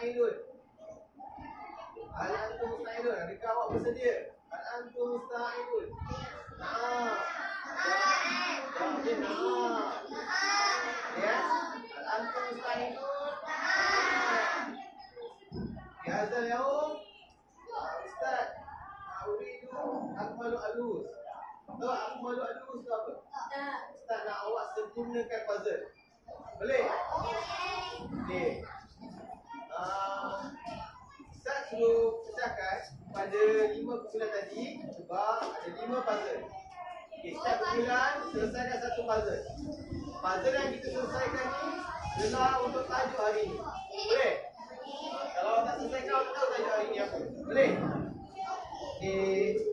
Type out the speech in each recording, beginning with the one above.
mustahilun Alam tu mustahilun Adakah awak bersedia? Alam tu mustahilun Haa Haa Ya Alam tu mustahilun Haa Ya Azal ya Om. Ustaz Awidu Akmalu Alus. Tahu aku malu ada urus tu apa? Tak. Ustaz nak awak sempurnakan puzzle. Boleh? Boleh Ustaz suruh pecahkan pada lima kumpulan tadi sebab ada lima puzzle. Okey, setiap kumpulan selesaikan satu puzzle. Puzzle yang kita selesaikan ni adalah untuk tajuk hari ni. Boleh? Kalau tak selesaikan, tahu tajuk hari ni apa. Boleh? Okey.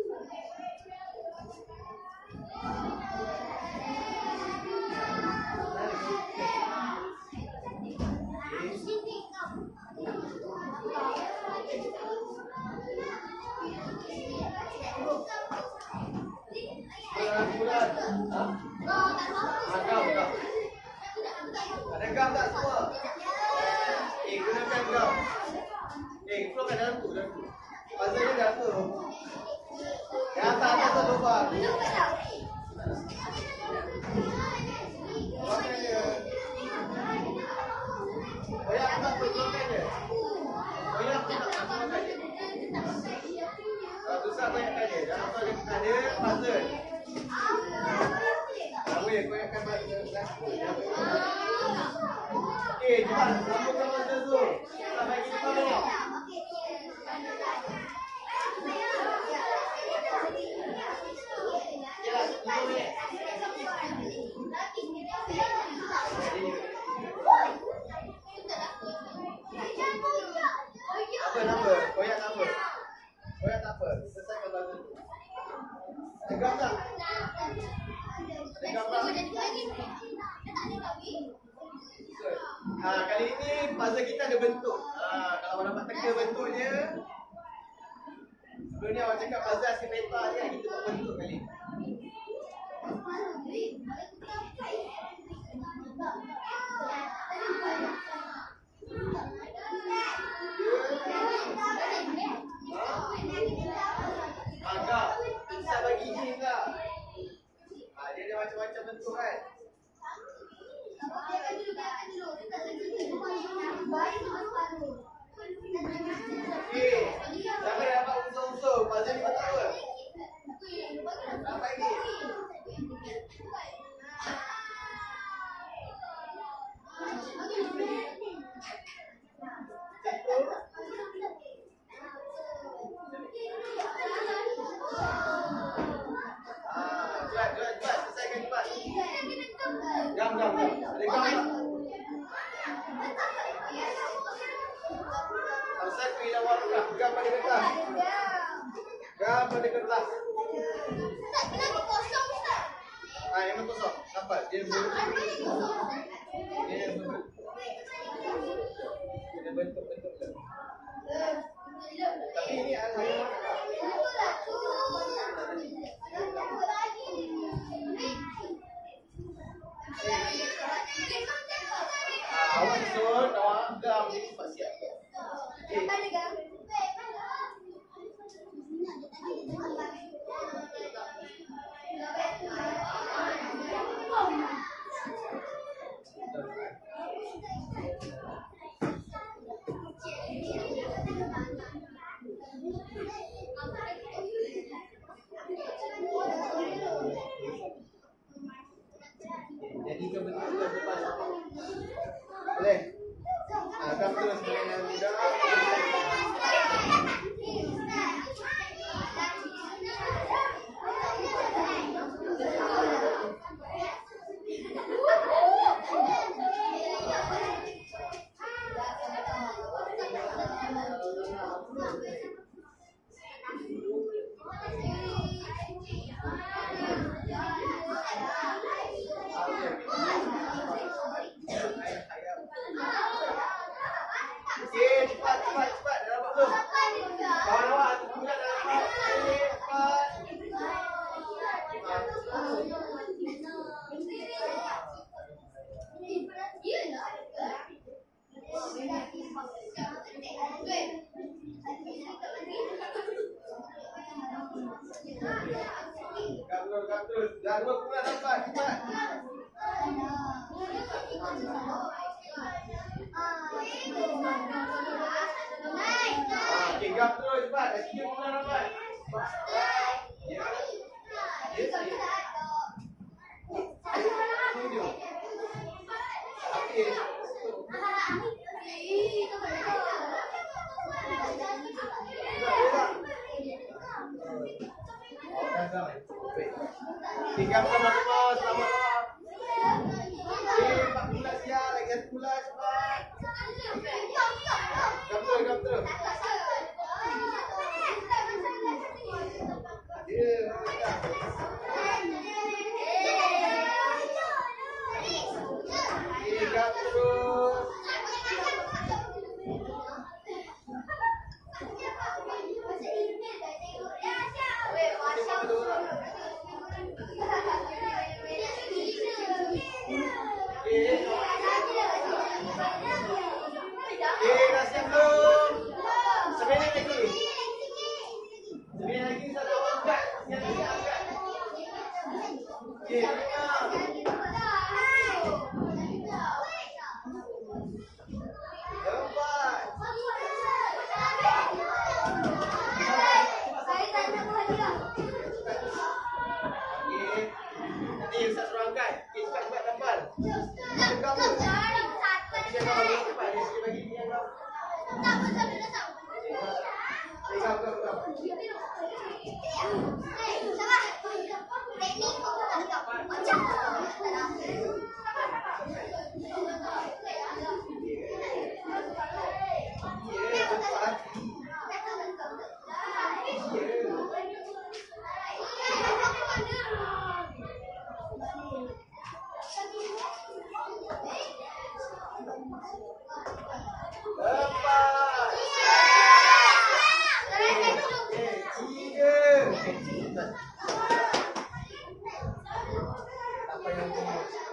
Yeah.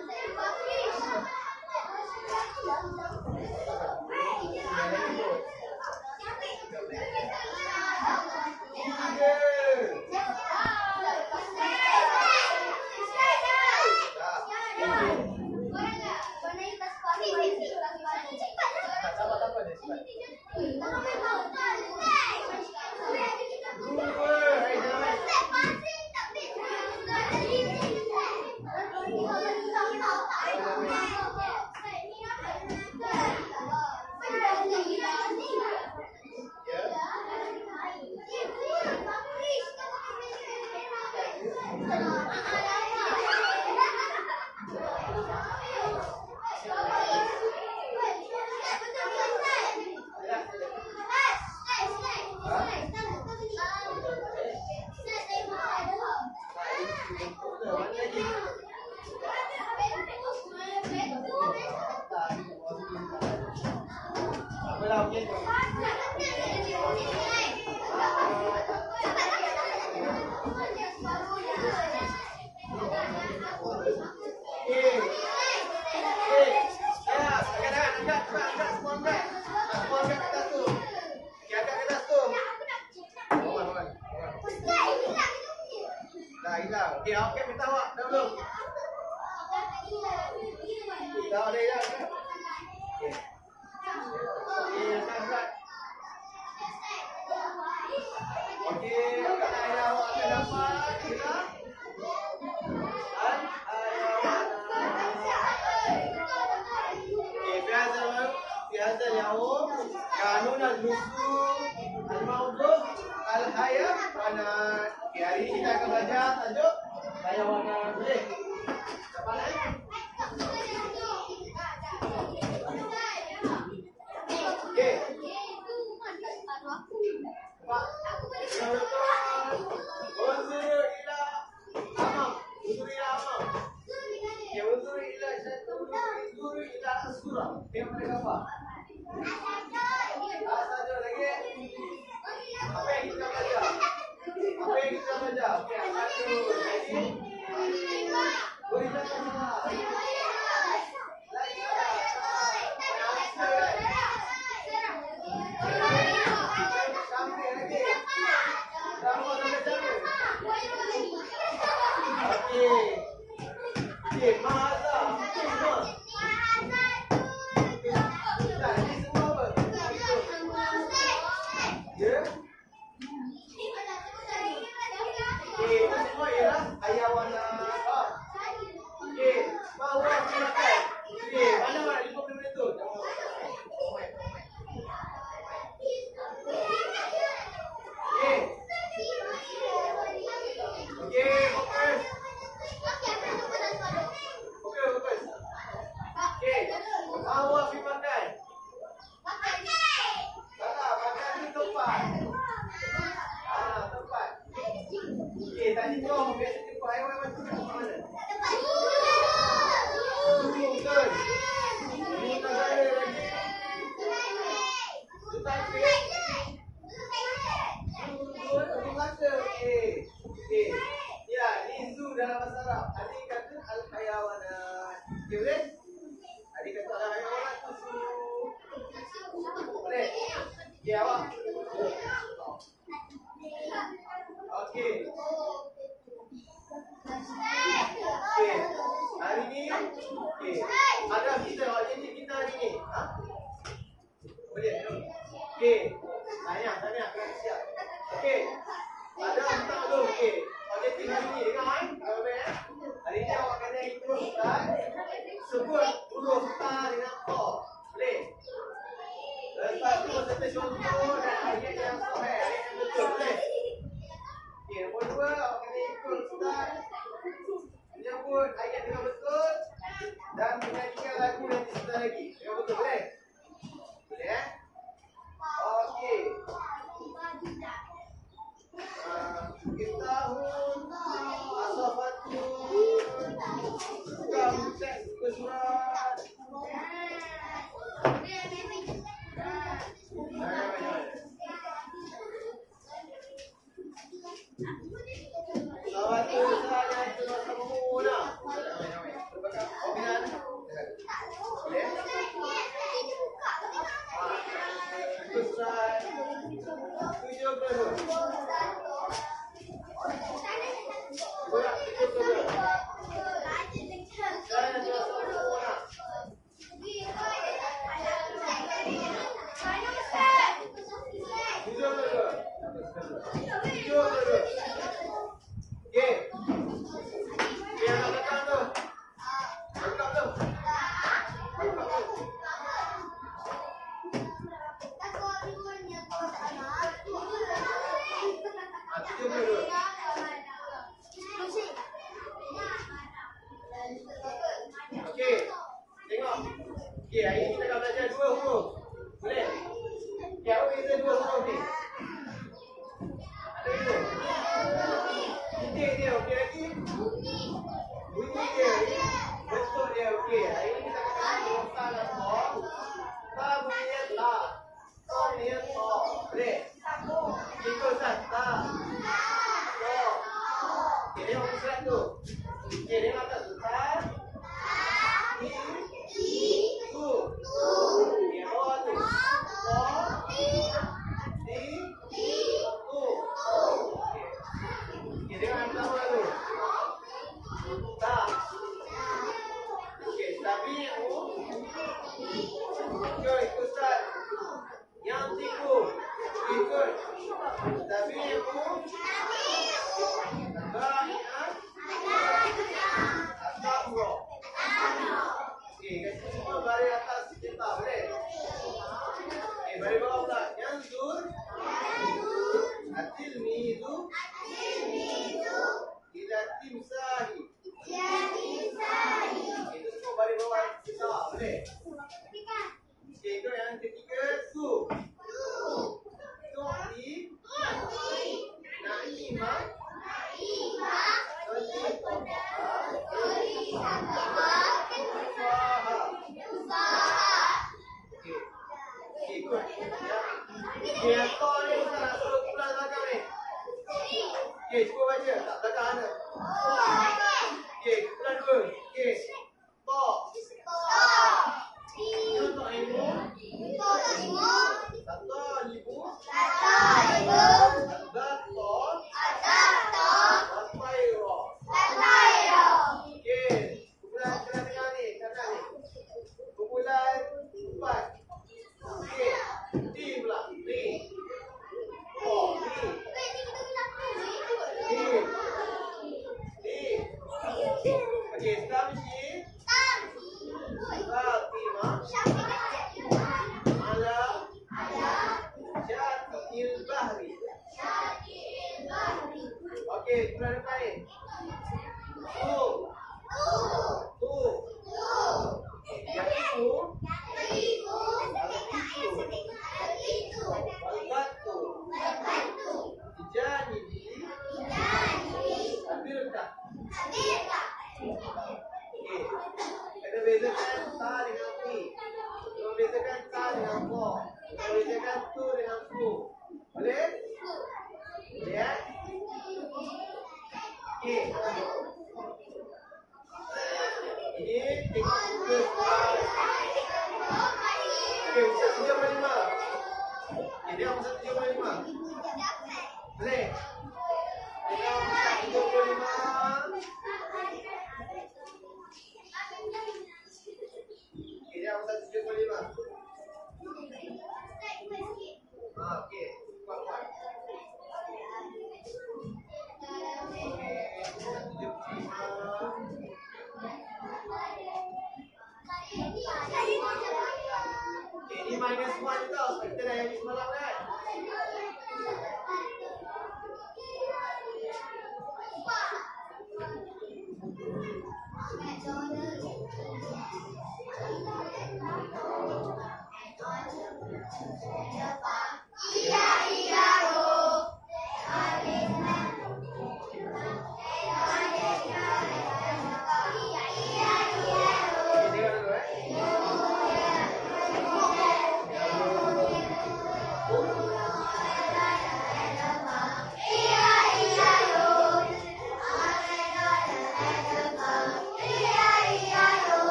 kéo kéo với tao ạ đâm lưng. Đó đây đây. Okay, okay, okay. Saya. Okey. Ayah awak nak. Okey. Bawa silakan. Okey, cuba baca. Takkan ada. Okey, pulang dua. Okey.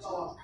到了。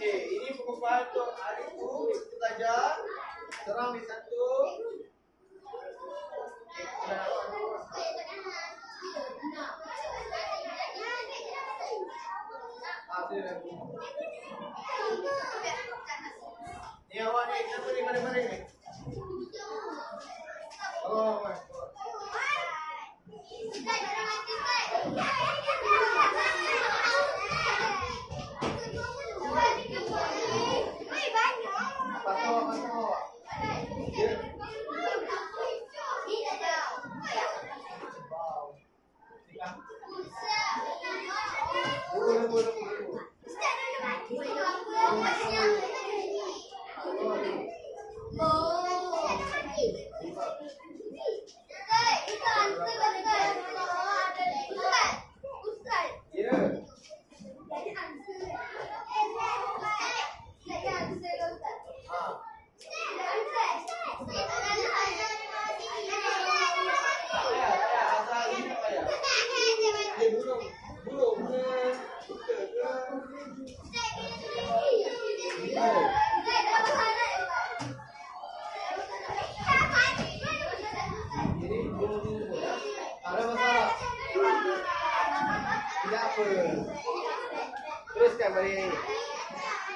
Okey, ini pukul 4 untuk hari itu. Kita belajar. Serang di satu.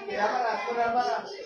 Mira para las cosas malas.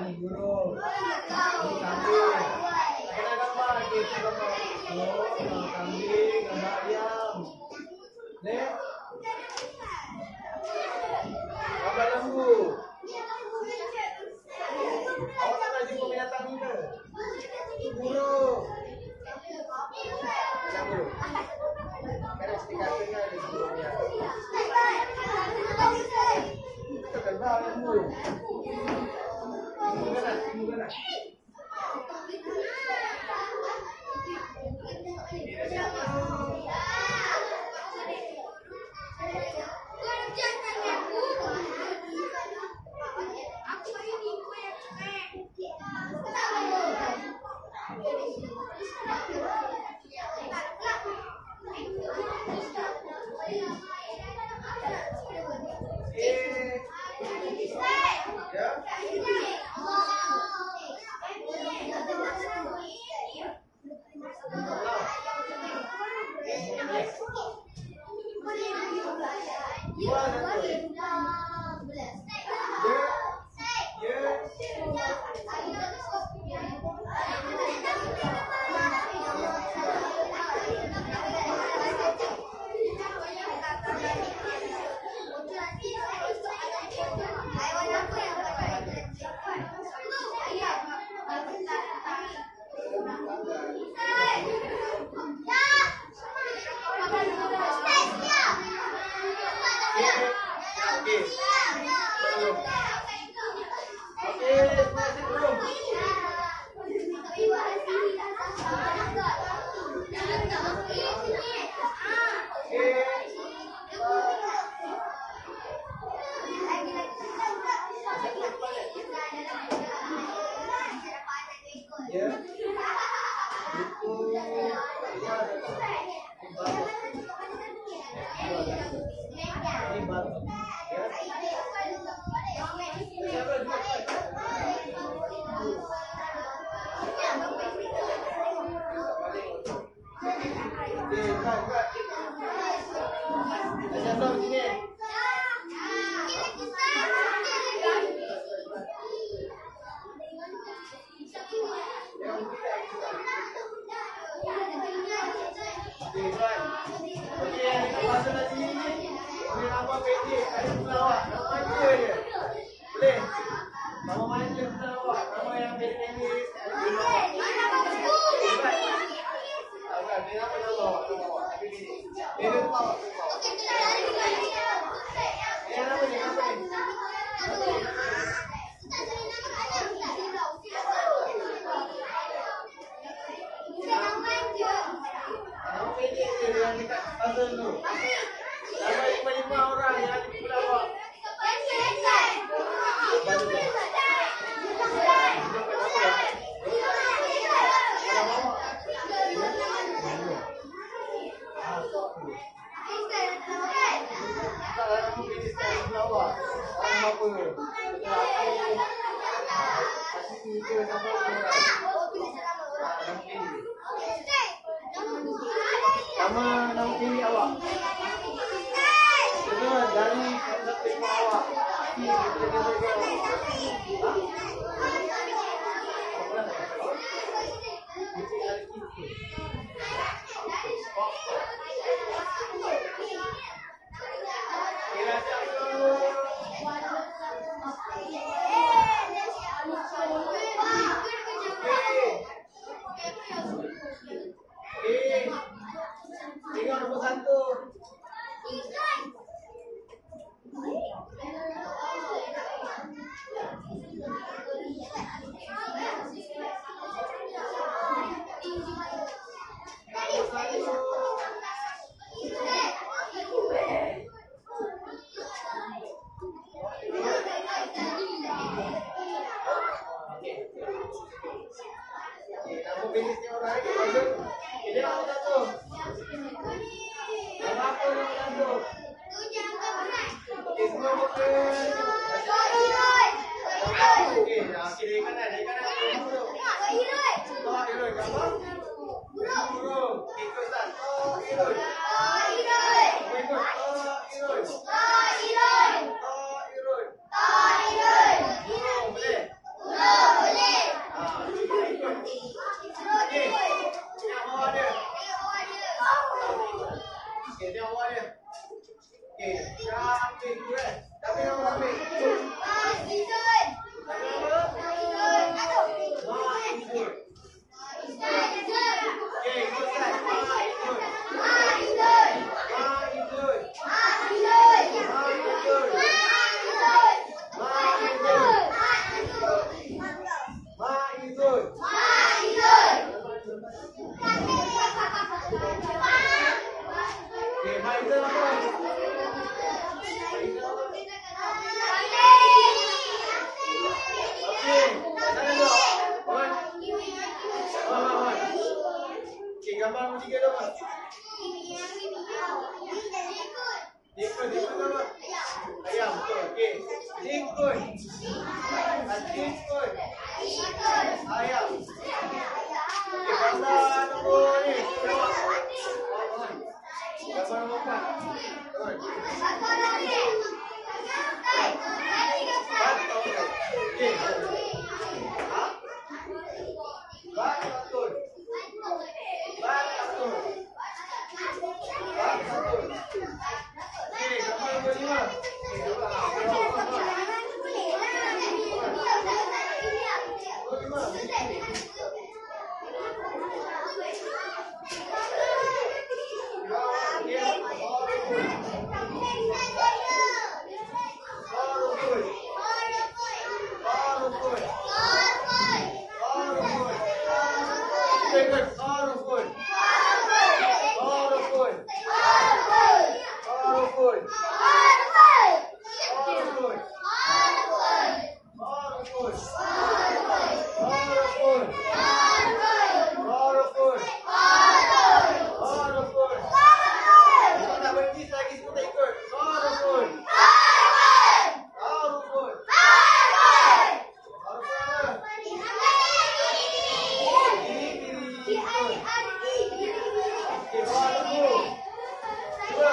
ni guru. Kambing. Kambing. Kambing. Kambing. Kambing. Kambing. Kambing. Kambing. Kambing. Kambing. Kambing. Tem dois.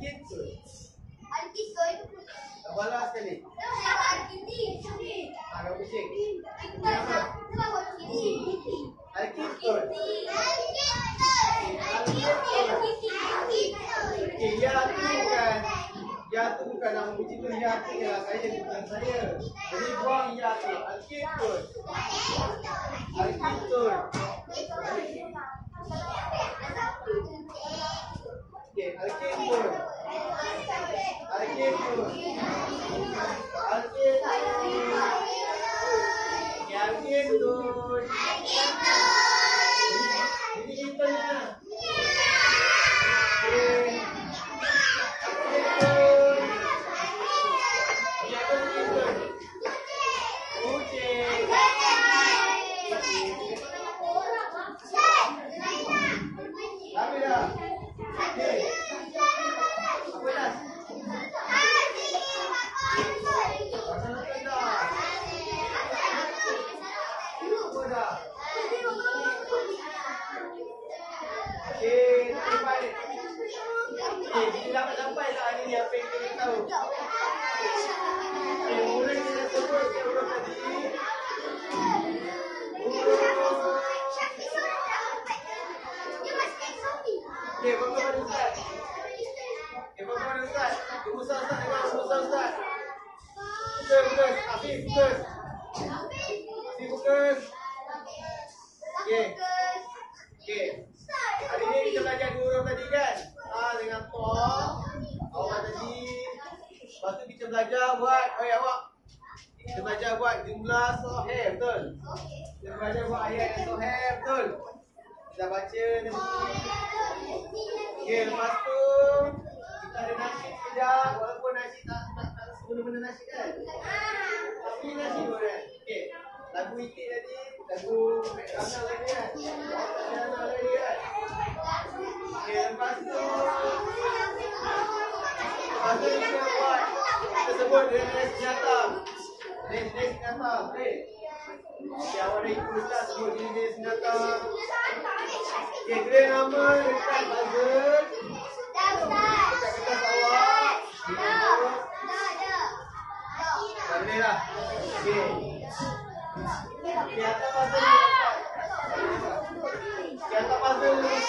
Kids. Hari Kids tu itu pun. Balas sekali. Siapa Kiti? Kiti. Ada apa Ya, saya bukan saya. Jadi buang ya tu. Alkitab. Alkitab. ustedes, así, ustedes. Sí, ustedes. Bien. Bien. hari ni kita belajar voy a cubrir un pedigal. Ah, tengo un poco. Ahora te di. Pasó que te voy a cubrir, belajar buat jumlah soheh, betul? Dia baca buat ayat soheh, betul? Kita baca dia Okey, lepas tu Kita ada nasib sekejap Walaupun nasib tak tak sebenda-benda nasyid kan. Tapi pun kan. Okay. Lagu itik tadi, lagu Ramnal tadi kan. Ramnal tadi kan. Okay, lepas tu Lepas tu kita buat Kita sebut dia senjata Dia senjata, boleh? Okay, awak dah ikut Ustaz sebut dia senjata Okay, kira nama dekat buzzer Dekat kertas awak Tak boleh lah Okay Okay, atas buzzer ni Okay, atas buzzer ni